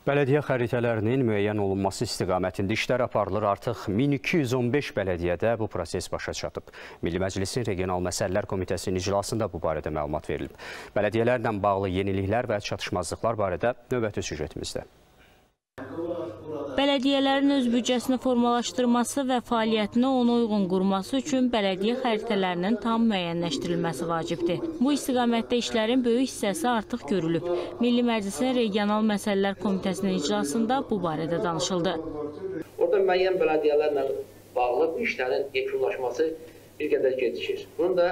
Bələdiyyə xəritələrinin müəyyən olunması istiqamətində işlər aparılır. Artıq 1215 bələdiyyədə bu proses başa çatıb. Milli Məclisin Regional Məsələlər Komitəsinin iclasında bu barədə məlumat verilib. Bələdiyələrlə bağlı yeniliklər və çatışmazlıqlar barədə növbəti süjetimizdə. Bələdiyyələrin öz büdcəsini formalaşdırması və fəaliyyətini ona uyğun qurması üçün bələdiyyə xəritələrinin tam müəyyənləşdirilməsi vacibdir. Bu istiqamətdə işlərin böyük hissəsi artıq görülüb. Milli Məclisin Regional Məsələlər Komitəsinin iclasında bu barədə danışıldı. Orada müəyyən bələdiyyələrlə bağlı bu işlərin yekunlaşması bir qədər gecikir. Bunun da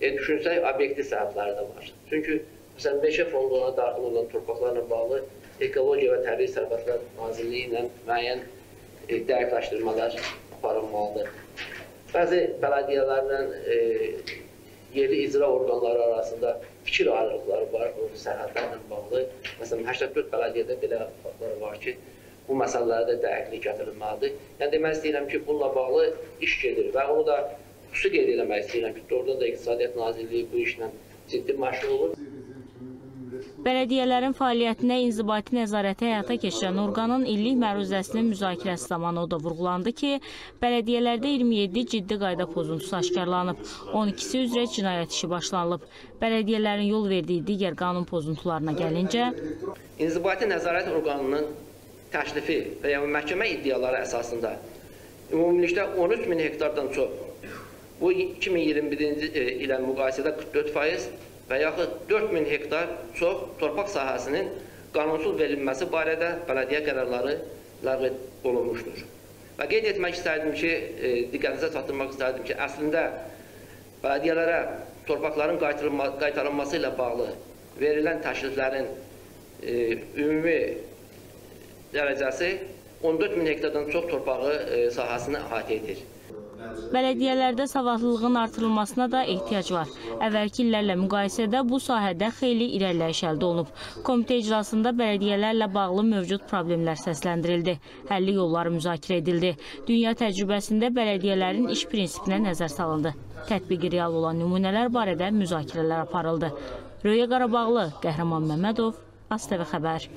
e, düşünsək obyektiv səbəbləri də var. Çünki məsələn meşə fonduna daxil olan torpaqlarla bağlı Ekologiya və Təbii Sərvətlər Nazirliyi ilə müəyyən e, dəqiqləşdirmələr aparılmalıdır. Bəzi bələdiyyələrlə e, yerli icra orqanları arasında fikir ayrılıqları var o sərhədlərlə bağlı. Məsələn, 84 bələdiyyədə belə faktlar var ki, bu məsələlərdə dəqiqlik gətirilməlidir. Yəni demək istəyirəm ki, bununla bağlı iş gedir və onu da xüsusi qeyd etmək istəyirəm ki, doğrudan da İqtisadiyyat Nazirliyi bu işlə ciddi məşğul olur. Bələdiyyələrin fəaliyyətinə inzibati nəzarəti həyata keçirən orqanın illik məruzəsinin müzakirəsi zamanı o da vurğulandı ki, bələdiyyələrdə 27 ciddi qayda pozuntusu aşkarlanıb, 12-si üzrə cinayət işi başlanılıb. Bələdiyyələrin yol verdiyi digər qanun pozuntularına gəlincə, İnzibati nəzarət orqanının təklifi və ya məhkəmə iddiaları əsasında ümumilikdə 13 min hektardan çox, bu 2021-ci ilə müqayisədə 44 və yaxud 4000 hektar çox torpaq sahəsinin qanunsuz verilməsi barədə bələdiyyə qərarları ləğv olunmuşdur. Və qeyd etmək istərdim ki, e, diqqətinizə çatdırmaq istərdim ki, əslində bələdiyyələrə torpaqların qaytarılması ilə bağlı verilən təkliflərin e, ümumi dərəcəsi 14 min hektardan çox torpağı e, sahəsini əhatə edir. Bələdiyyələrdə savadlılığın artırılmasına da ehtiyac var. Əvvəlki illərlə müqayisədə bu sahədə xeyli irəliləyiş əldə olunub. Komitə iclasında bələdiyyələrlə bağlı mövcud problemlər səsləndirildi. Həlli yolları müzakirə edildi. Dünya təcrübəsində bələdiyyələrin iş prinsipinə nəzər salındı. Tətbiqi real olan nümunələr barədə müzakirələr aparıldı. Röyə Qarabağlı, Qəhrəman Məmmədov, ASTV xəbər.